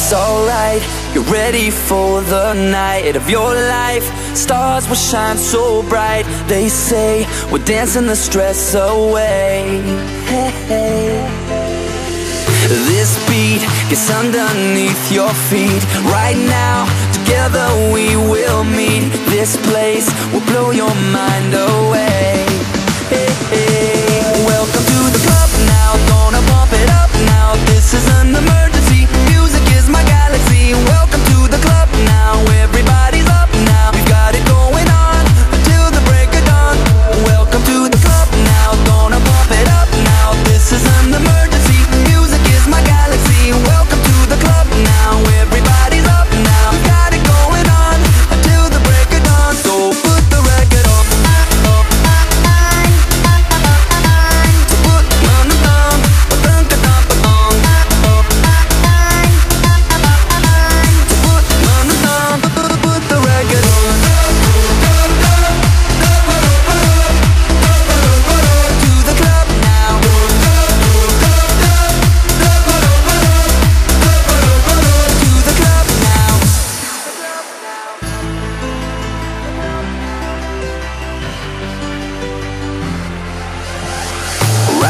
It's alright, you're ready for the night of your life. Stars will shine so bright. They say we're dancing the stress away. Hey, hey. This beat gets underneath your feet. Right now, together we will meet. This place will blow your mind away.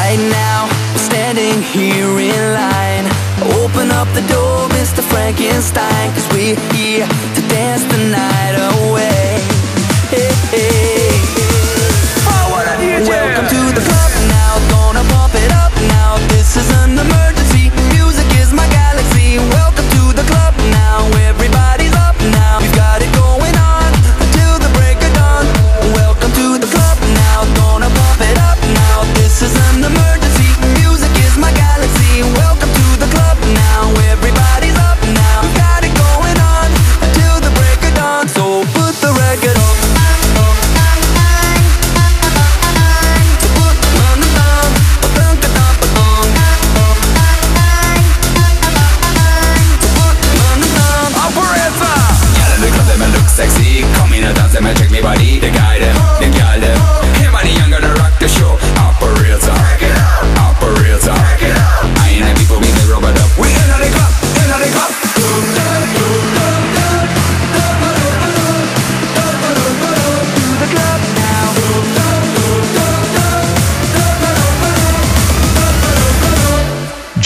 Right now, standing here in line Open up the door, Mr. Frankenstein Cause we're here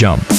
jump.